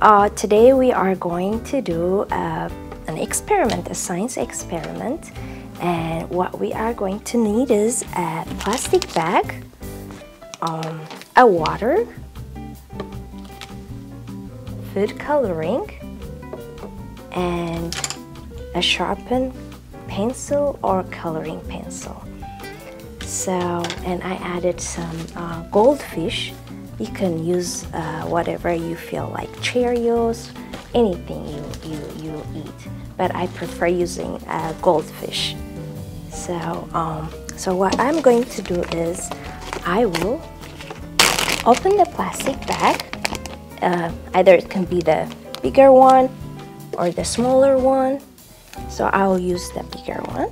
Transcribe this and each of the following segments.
uh, today we are going to do uh, an experiment, a science experiment. And what we are going to need is a plastic bag, um, a water, food coloring, and a sharpened pencil or coloring pencil. So, and I added some uh, goldfish. You can use uh, whatever you feel like, Cheerios, anything you, you, you eat. But I prefer using uh, goldfish. So, um, so what I'm going to do is I will open the plastic bag. Uh, either it can be the bigger one or the smaller one. So I'll use the bigger one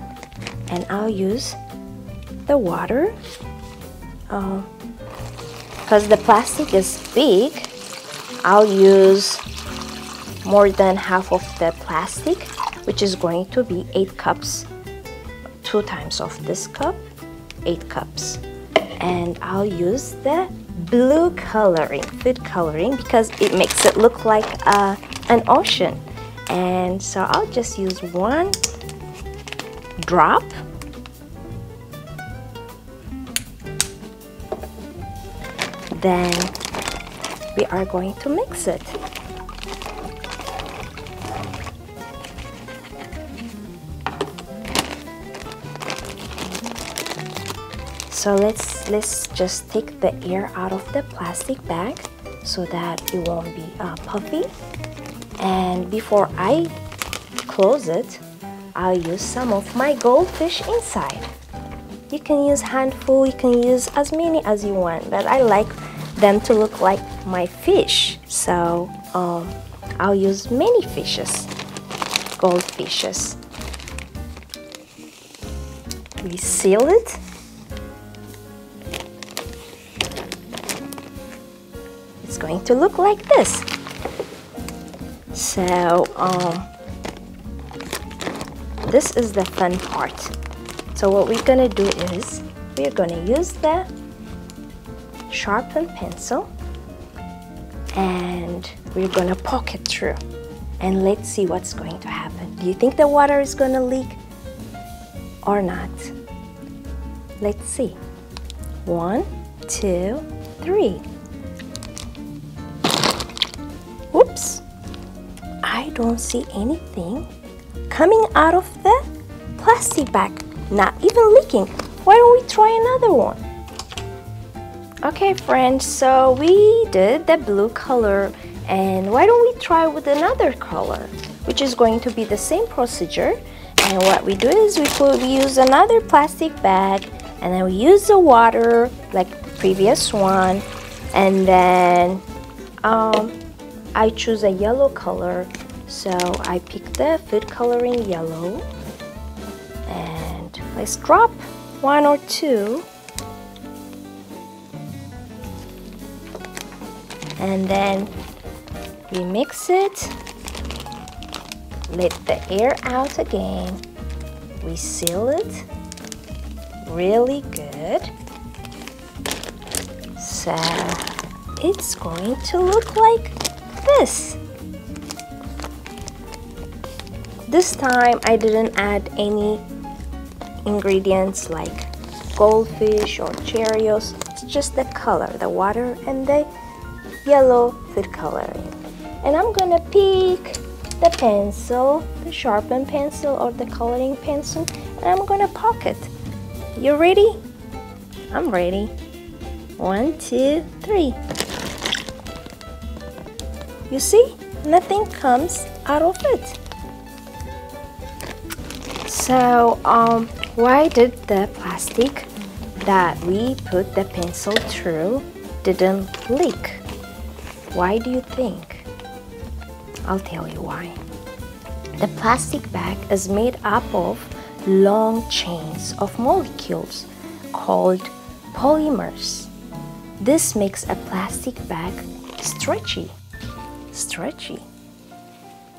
and I'll use the water because the plastic is big I'll use more than half of the plastic which is going to be 8 cups. Two times of this cup 8 cups. And I'll use the blue coloring food coloring because it makes it look like uh, an ocean. And so I'll just use one drop then we are going to mix it. So let's let's just take the air out of the plastic bag so that it won't be uh, puffy. And before I close it I'll use some of my goldfish inside. You can use handful you can use as many as you want but I like them to look like my fish. So um, I'll use many fishes gold fishes. we seal it. It's going to look like this. So um, this is the fun part. So what we're gonna do is we're gonna use the sharpened pencil and we're gonna poke it through and let's see what's going to happen. Do you think the water is gonna leak or not? Let's see. One, two, three. Whoops. I don't see anything coming out of the plastic bag, not even leaking. Why don't we try another one? Okay friends, so we did the blue color and why don't we try with another color which is going to be the same procedure. And what we do is we put we use another plastic bag and then we use the water like previous one and then um, I choose a yellow color. So I pick the food coloring yellow and let's drop one or two and then we mix it. Let the air out again. We seal it. Really good. So it's going to look like this. This time I didn't add any ingredients like goldfish or Cheerios. It's just the color the water and the yellow food coloring. And I'm gonna pick the pencil, the sharpened pencil or the coloring pencil, and I'm gonna pocket. You ready? I'm ready. One, two, three. You see? Nothing comes out of it. So, um, why did the plastic that we put the pencil through didn't leak? Why do you think? I'll tell you why. The plastic bag is made up of long chains of molecules called polymers. This makes a plastic bag stretchy. Stretchy.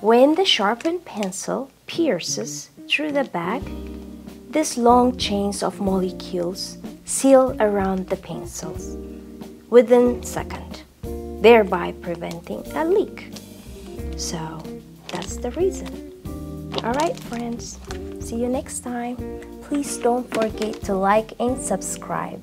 When the sharpened pencil pierces through the bag, these long chains of molecules seal around the pencils within seconds thereby preventing a leak. So that's the reason. Alright friends, see you next time. Please don't forget to like and subscribe.